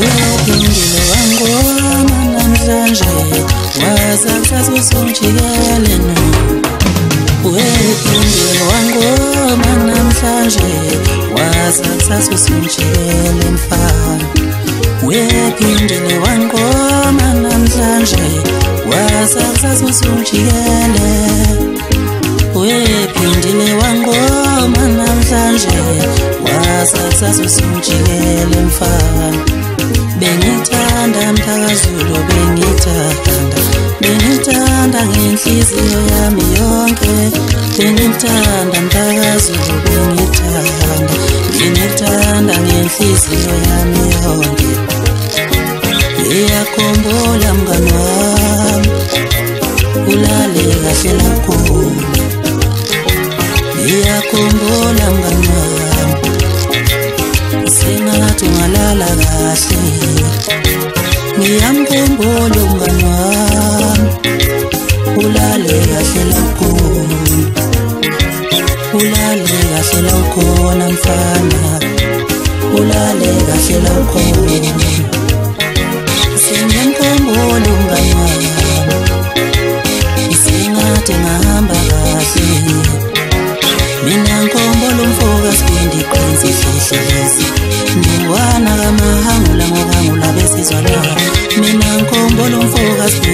wapindile wangona namhlanje wazakazusomjikeleno wepindile wangona namhlanje wazakazusomjikele mfa wepindile wangona namhlanje wazakazusomjikele wephindile wangoma namhlanje wazakusasusumjikele mfana bengithanda mthakazulu bengithanda bengithanda ngenhliziyo yami yonke bengithanda mthakazulu bengithanda bengithanda ngenhliziyo yami yonke ngiyakhumbula mngani wami ulale kahle lakho ungalala kahle ngiyamkombolo mngani wami ulale kahle lakhona ulale kahle lakhona mfana ulale kahle lakhona singemkombolo mngani wami isingathe ngahamba kahle mina nkombolo mfoka sibendiqinzihlehlele mahangula ngoba ngulabesizwana mina nkombolo mfokazi